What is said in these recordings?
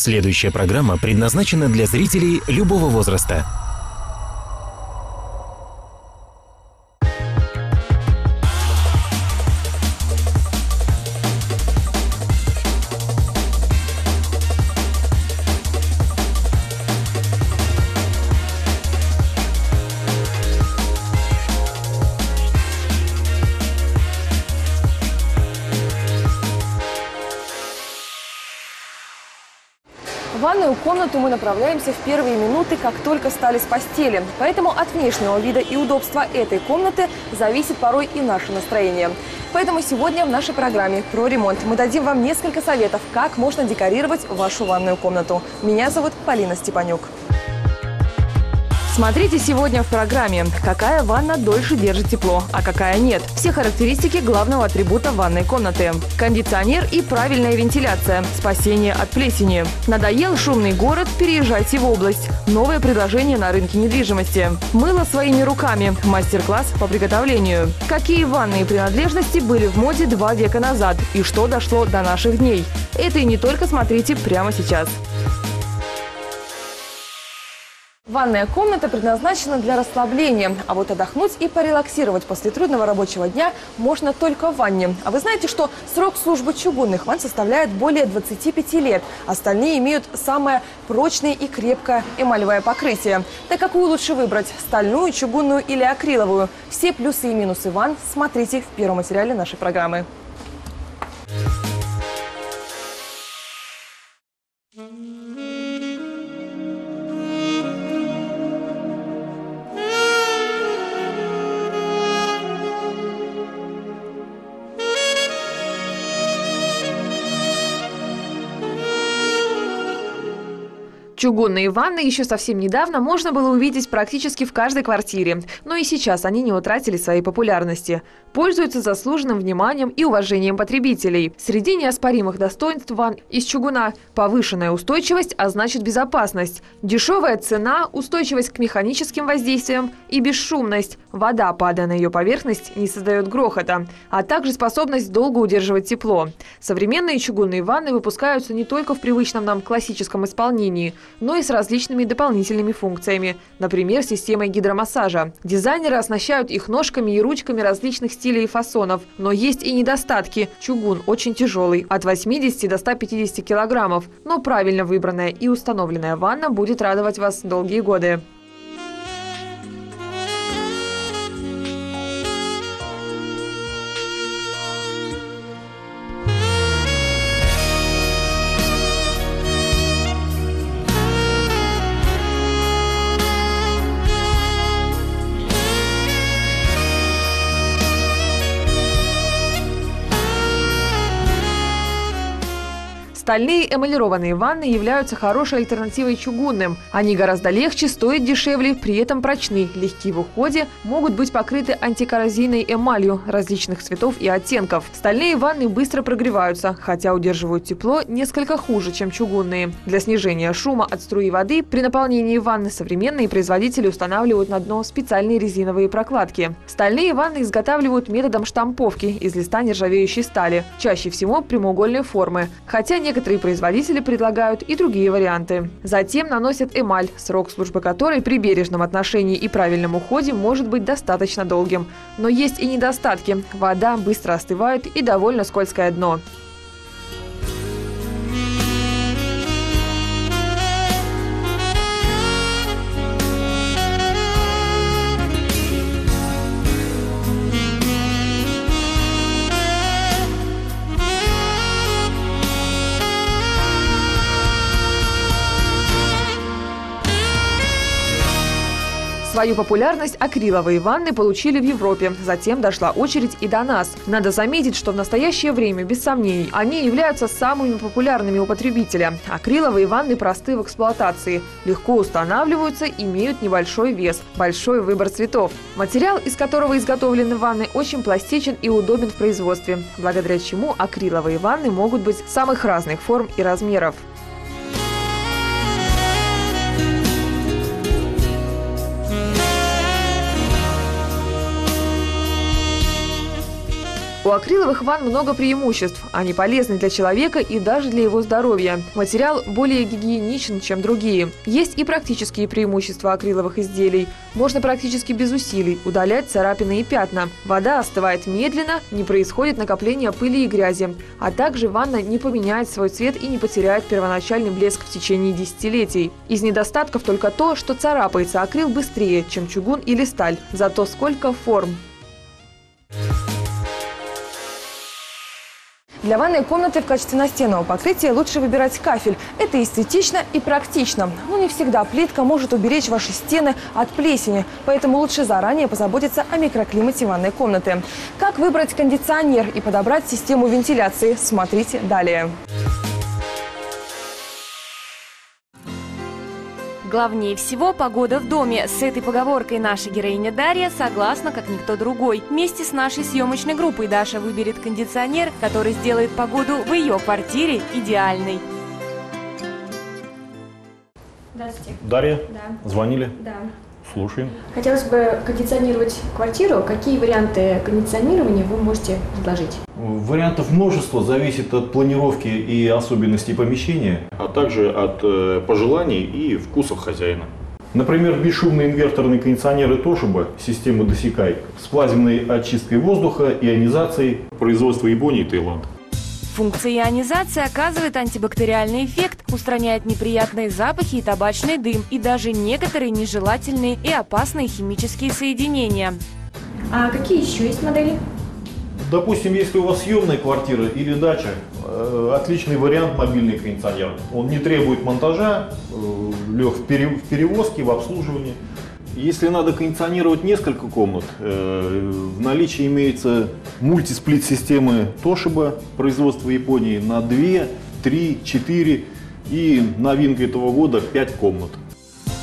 Следующая программа предназначена для зрителей любого возраста. В ванную комнату мы направляемся в первые минуты, как только встали с постели. Поэтому от внешнего вида и удобства этой комнаты зависит порой и наше настроение. Поэтому сегодня в нашей программе про ремонт мы дадим вам несколько советов, как можно декорировать вашу ванную комнату. Меня зовут Полина Степанюк. Смотрите сегодня в программе, какая ванна дольше держит тепло, а какая нет. Все характеристики главного атрибута ванной комнаты. Кондиционер и правильная вентиляция. Спасение от плесени. Надоел шумный город? Переезжайте в область. Новое предложение на рынке недвижимости. Мыло своими руками. Мастер-класс по приготовлению. Какие ванные принадлежности были в моде два века назад и что дошло до наших дней. Это и не только смотрите прямо сейчас. Ванная комната предназначена для расслабления, а вот отдохнуть и порелаксировать после трудного рабочего дня можно только в ванне. А вы знаете, что срок службы чугунных ванн составляет более 25 лет. Остальные имеют самое прочное и крепкое эмалевое покрытие. Так какую лучше выбрать – стальную, чугунную или акриловую? Все плюсы и минусы ванн смотрите в первом материале нашей программы. Чугунные ванны еще совсем недавно можно было увидеть практически в каждой квартире, но и сейчас они не утратили своей популярности. Пользуются заслуженным вниманием и уважением потребителей. Среди неоспоримых достоинств ванн из чугуна – повышенная устойчивость, а значит безопасность, дешевая цена, устойчивость к механическим воздействиям и бесшумность. Вода, падая на ее поверхность, не создает грохота, а также способность долго удерживать тепло. Современные чугунные ванны выпускаются не только в привычном нам классическом исполнении – но и с различными дополнительными функциями, например, системой гидромассажа. Дизайнеры оснащают их ножками и ручками различных стилей и фасонов, но есть и недостатки. Чугун очень тяжелый, от 80 до 150 килограммов, но правильно выбранная и установленная ванна будет радовать вас долгие годы. Стальные эмалированные ванны являются хорошей альтернативой чугунным. Они гораздо легче, стоят дешевле, при этом прочны, легкие в уходе, могут быть покрыты антикоррозийной эмалью различных цветов и оттенков. Стальные ванны быстро прогреваются, хотя удерживают тепло несколько хуже, чем чугунные. Для снижения шума от струи воды при наполнении ванны современные производители устанавливают на дно специальные резиновые прокладки. Стальные ванны изготавливают методом штамповки из листа нержавеющей стали, чаще всего прямоугольной формы, хотя некоторые Некоторые производители предлагают и другие варианты. Затем наносят эмаль, срок службы которой при бережном отношении и правильном уходе может быть достаточно долгим. Но есть и недостатки. Вода быстро остывает и довольно скользкое дно. Свою популярность акриловые ванны получили в Европе. Затем дошла очередь и до нас. Надо заметить, что в настоящее время, без сомнений, они являются самыми популярными у потребителя. Акриловые ванны просты в эксплуатации, легко устанавливаются, имеют небольшой вес, большой выбор цветов. Материал, из которого изготовлены ванны, очень пластичен и удобен в производстве, благодаря чему акриловые ванны могут быть самых разных форм и размеров. У акриловых ванн много преимуществ. Они полезны для человека и даже для его здоровья. Материал более гигиеничен, чем другие. Есть и практические преимущества акриловых изделий. Можно практически без усилий удалять царапины и пятна. Вода остывает медленно, не происходит накопления пыли и грязи. А также ванна не поменяет свой цвет и не потеряет первоначальный блеск в течение десятилетий. Из недостатков только то, что царапается акрил быстрее, чем чугун или сталь. Зато сколько форм. Для ванной комнаты в качестве настенного покрытия лучше выбирать кафель. Это эстетично и практично. Но не всегда плитка может уберечь ваши стены от плесени, поэтому лучше заранее позаботиться о микроклимате ванной комнаты. Как выбрать кондиционер и подобрать систему вентиляции, смотрите далее. Главнее всего погода в доме. С этой поговоркой наша героиня Дарья согласна, как никто другой. Вместе с нашей съемочной группой Даша выберет кондиционер, который сделает погоду в ее квартире идеальной. Здравствуйте. Дарья, Да. звонили? Да. Слушаем. Хотелось бы кондиционировать квартиру. Какие варианты кондиционирования вы можете предложить? Вариантов множество, зависит от планировки и особенностей помещения, а также от э, пожеланий и вкусов хозяина. Например, бесшумные инверторные кондиционеры Toshiba системы Досикай с плазменной очисткой воздуха, ионизацией. Производство Японии и Таиланд. Функция ионизации оказывает антибактериальный эффект, устраняет неприятные запахи и табачный дым, и даже некоторые нежелательные и опасные химические соединения. А какие еще есть модели? Допустим, если у вас съемная квартира или дача, э, отличный вариант мобильный кондиционер. Он не требует монтажа, э, лег в пере- в перевозке, в обслуживании. Если надо кондиционировать несколько комнат, э, в наличии имеется мультисплит системы Toshiba производства Японии на 2, 3, 4 и новинка этого года 5 комнат.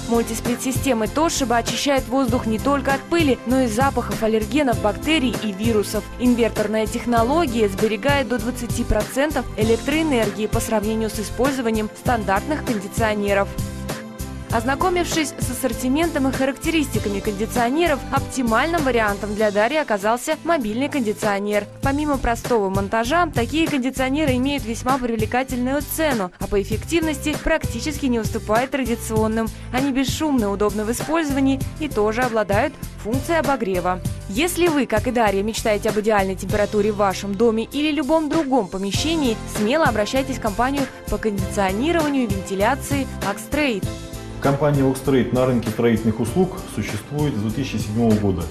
Мультисплит-системы Toshiba очищают воздух не только от пыли, но и запахов аллергенов, бактерий и вирусов. Инверторная технология сберегает до 20% электроэнергии по сравнению с использованием стандартных кондиционеров. Ознакомившись с ассортиментом и характеристиками кондиционеров, оптимальным вариантом для Дарьи оказался мобильный кондиционер. Помимо простого монтажа, такие кондиционеры имеют весьма привлекательную цену, а по эффективности практически не уступают традиционным. Они бесшумны, удобны в использовании и тоже обладают функцией обогрева. Если вы, как и Дарья, мечтаете об идеальной температуре в вашем доме или любом другом помещении, смело обращайтесь в компанию по кондиционированию и вентиляции «Oxtrade». Компания Oxtrade на рынке строительных услуг существует с 2007 года.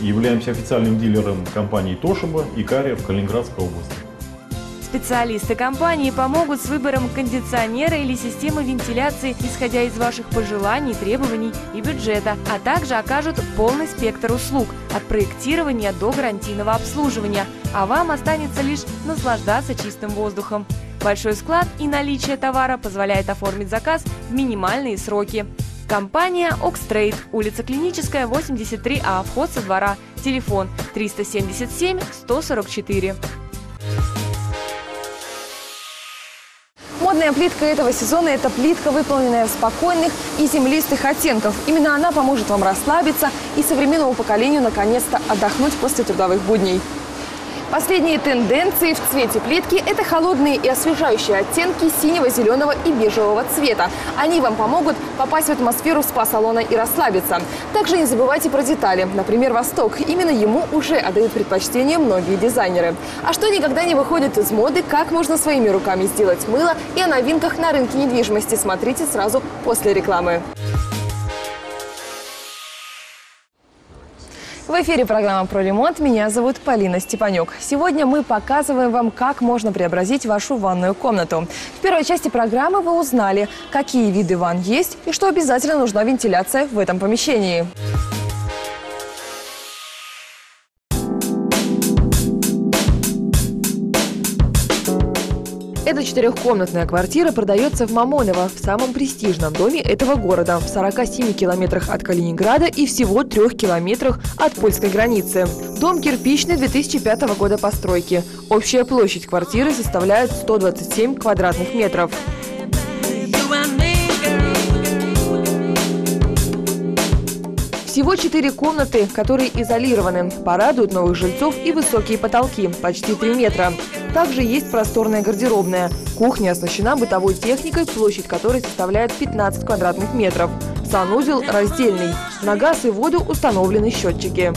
Являемся официальным дилером компании Toshiba и Carrier в Калининградской области. Специалисты компании помогут с выбором кондиционера или системы вентиляции, исходя из ваших пожеланий, требований и бюджета, а также окажут полный спектр услуг от проектирования до гарантийного обслуживания, а вам останется лишь наслаждаться чистым воздухом. Большой склад и наличие товара позволяет оформить заказ в минимальные сроки. Компания Oxtrade, улица Клиническая, 83А, вход со двора, телефон 377 144. Модная плитка этого сезона – это плитка, выполненная в спокойных и землистых оттенках. Именно она поможет вам расслабиться и современному поколению наконец-то отдохнуть после трудовых будней. Последние тенденции в цвете плитки – это холодные и освежающие оттенки синего, зеленого и бежевого цвета. Они вам помогут попасть в атмосферу спа-салона и расслабиться. Также не забывайте про детали. Например, «Восток». Именно ему уже отдают предпочтение многие дизайнеры. А что никогда не выходит из моды, как можно своими руками сделать мыло и о новинках на рынке недвижимости смотрите сразу после рекламы. В эфире программа про ремонт. Меня зовут Полина Степанюк. Сегодня мы показываем вам, как можно преобразить вашу ванную комнату. В первой части программы вы узнали, какие виды ванн есть и что обязательно нужна вентиляция в этом помещении. Четырехкомнатная квартира продается в Мамоново, в самом престижном доме этого города, в 47 километрах от Калининграда и всего 3 километрах от польской границы. Дом кирпичный 2005 года постройки. Общая площадь квартиры составляет 127 квадратных метров. Всего четыре комнаты, которые изолированы. Порадуют новых жильцов и высокие потолки, почти 3 метра. Также есть просторная гардеробная. Кухня оснащена бытовой техникой, площадь которой составляет 15 квадратных метров. Санузел раздельный. На газ и воду установлены счетчики.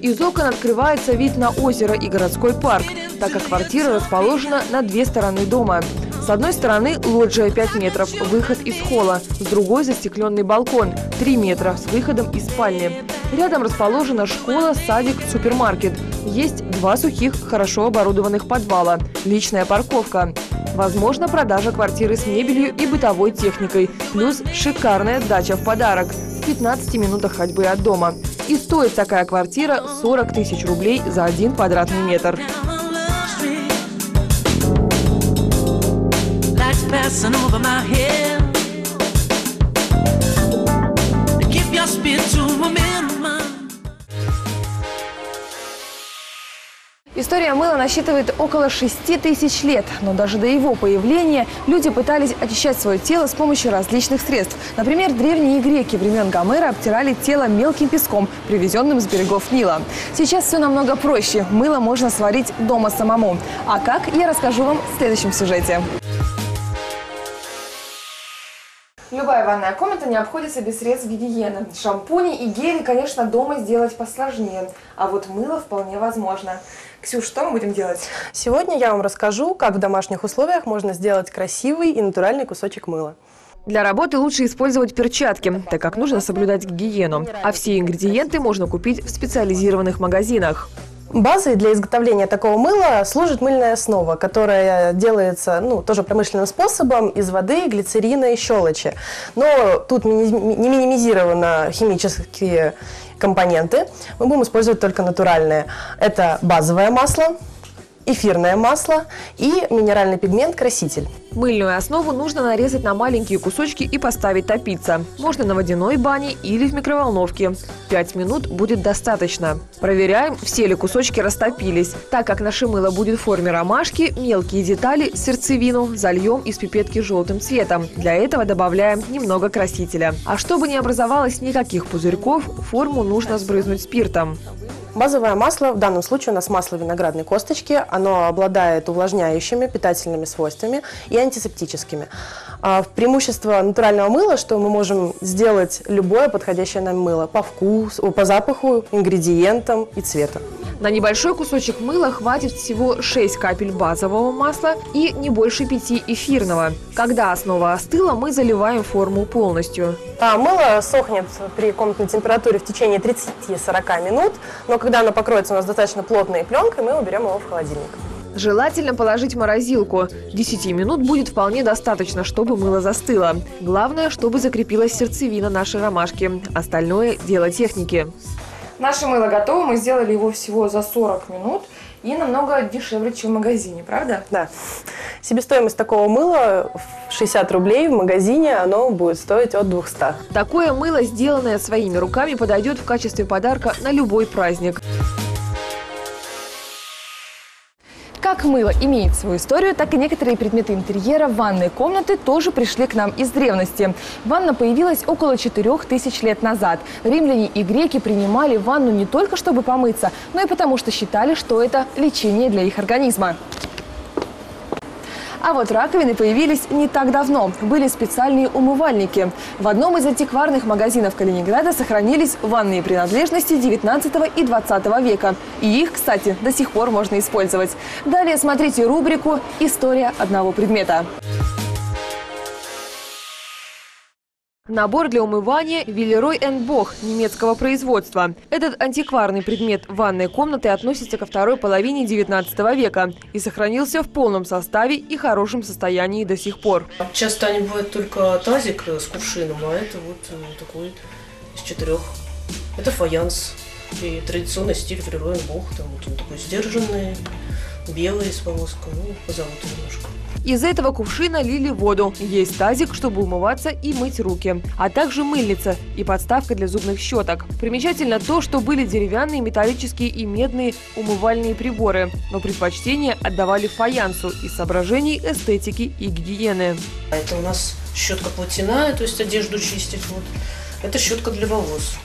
Из окон открывается вид на озеро и городской парк, так как квартира расположена на две стороны дома. С одной стороны лоджия 5 метров, выход из холла, с другой застекленный балкон 3 метра с выходом из спальни. Рядом расположена школа, садик, супермаркет. Есть два сухих, хорошо оборудованных подвала, личная парковка. Возможно, продажа квартиры с мебелью и бытовой техникой, плюс шикарная дача в подарок в 15 минутах ходьбы от дома. И стоит такая квартира 40 тысяч рублей за один квадратный метр. Passing over my head. Keep your speed to minimum. История мыла насчитывает около 6 тысяч лет, но даже до его появления люди пытались очищать свое тело с помощью различных средств. Например, древние греки времен Гомера обтирали тело мелким песком, привезенным с берегов Нила. Сейчас все намного проще. Мыло можно сварить дома самому. А как, я расскажу вам в следующем сюжете. Любая ванная комната не обходится без средств гигиены. Шампуни и гели, конечно, дома сделать посложнее, а вот мыло вполне возможно. Ксюш, что мы будем делать? Сегодня я вам расскажу, как в домашних условиях можно сделать красивый и натуральный кусочек мыла. Для работы лучше использовать перчатки, так как нужно соблюдать гигиену. А все ингредиенты можно купить в специализированных магазинах. Базой для изготовления такого мыла служит мыльная основа, которая делается ну, тоже промышленным способом из воды, глицерина и щелочи. Но тут не минимизированы химические компоненты, мы будем использовать только натуральные. Это базовое масло, эфирное масло и минеральный пигмент краситель. Мыльную основу нужно нарезать на маленькие кусочки и поставить топиться. Можно на водяной бане или в микроволновке. Пять минут будет достаточно. Проверяем, все ли кусочки растопились. Так как наше мыло будет в форме ромашки, мелкие детали, сердцевину зальем из пипетки желтым цветом. Для этого добавляем немного красителя. А чтобы не образовалось никаких пузырьков, форму нужно сбрызнуть спиртом. Базовое масло, в данном случае у нас масло виноградной косточки, оно обладает увлажняющими, питательными свойствами и антисептическими. А преимущество натурального мыла, что мы можем сделать любое подходящее нам мыло по вкусу, по запаху, ингредиентам и цвету. На небольшой кусочек мыла хватит всего 6 капель базового масла и не больше 5 эфирного. Когда основа остыла, мы заливаем форму полностью. А, мыло сохнет при комнатной температуре в течение 30-40 минут, но когда оно покроется у нас достаточно плотной пленкой, мы уберем его в холодильник. Желательно положить в морозилку. 10 минут будет вполне достаточно, чтобы мыло застыло. Главное, чтобы закрепилась сердцевина нашей ромашки. Остальное – дело техники. Наше мыло готово, мы сделали его всего за 40 минут и намного дешевле, чем в магазине, правда? Да. Себестоимость такого мыла 60 рублей, в магазине оно будет стоить от 200. Такое мыло, сделанное своими руками, подойдет в качестве подарка на любой праздник. Как мыло имеет свою историю, так и некоторые предметы интерьера ванной комнаты тоже пришли к нам из древности. Ванна появилась около 4000 лет назад. Римляне и греки принимали ванну не только чтобы помыться, но и потому что считали, что это лечение для их организма. А вот раковины появились не так давно. Были специальные умывальники. В одном из антикварных магазинов Калининграда сохранились ванные принадлежности 19 и 20 века. И их, кстати, до сих пор можно использовать. Далее смотрите рубрику «История одного предмета». Набор для умывания Виллерой Бог немецкого производства. Этот антикварный предмет ванной комнаты относится ко второй половине 19 века и сохранился в полном составе и хорошем состоянии до сих пор. Часто они бывают только тазик с кувшином, а это вот э, такой из четырех. Это фаянс. И традиционный стиль Виллерой Бог. Там вот он такой сдержанный, белые с волоском, ну, позолота немножко. Из этого кувшина лили воду. Есть тазик, чтобы умываться и мыть руки. А также мыльница и подставка для зубных щеток. Примечательно то, что были деревянные, металлические и медные умывальные приборы. Но предпочтение отдавали фаянсу из соображений эстетики и гигиены. А это у нас щетка платяная, то есть одежду чистить. Вот. Это щетка для волос.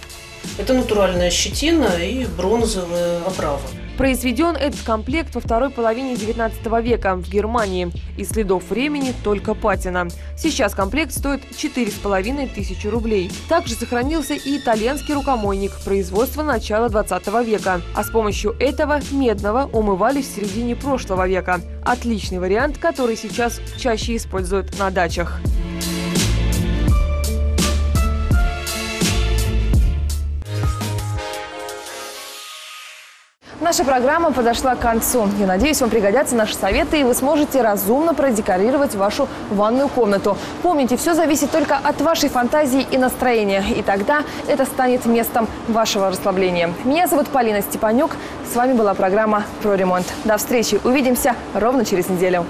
Это натуральная щетина и бронзовая оправа. Произведен этот комплект во второй половине 19 века в Германии. Из следов времени только патина. Сейчас комплект стоит 4,5 тысячи рублей. Также сохранился и итальянский рукомойник производства начала 20 века. А с помощью этого медного умывались в середине прошлого века. Отличный вариант, который сейчас чаще используют на дачах. Наша программа подошла к концу. Я надеюсь, вам пригодятся наши советы, и вы сможете разумно продекорировать вашу ванную комнату. Помните, все зависит только от вашей фантазии и настроения. И тогда это станет местом вашего расслабления. Меня зовут Полина Степанюк. С вами была программа «Про ремонт». До встречи. Увидимся ровно через неделю.